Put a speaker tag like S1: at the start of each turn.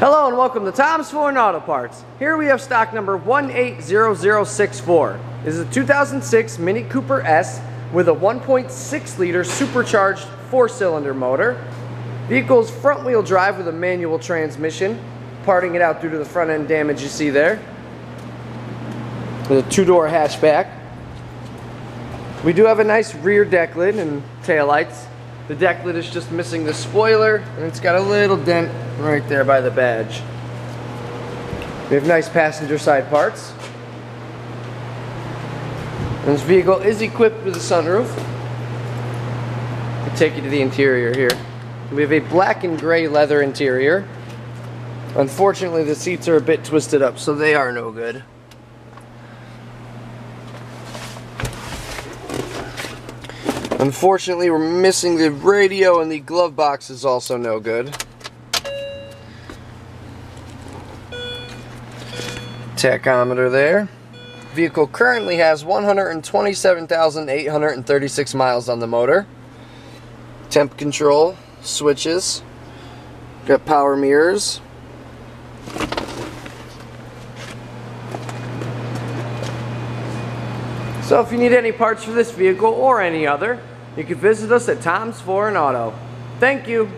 S1: Hello and welcome to Tom's Foreign Auto Parts. Here we have stock number 180064. This is a 2006 Mini Cooper S with a 1.6 liter supercharged four cylinder motor. Vehicle's front wheel drive with a manual transmission, parting it out due to the front end damage you see there. With a two door hatchback. We do have a nice rear deck lid and tail lights. The deck lid is just missing the spoiler and it's got a little dent right there by the badge. We have nice passenger side parts. And this vehicle is equipped with a sunroof. I'll take you to the interior here. We have a black and gray leather interior. Unfortunately, the seats are a bit twisted up, so they are no good. Unfortunately, we're missing the radio and the glove box is also no good. Tachometer there. Vehicle currently has 127,836 miles on the motor. Temp control, switches, got power mirrors. So if you need any parts for this vehicle or any other, you can visit us at Tom's Foreign Auto. Thank you.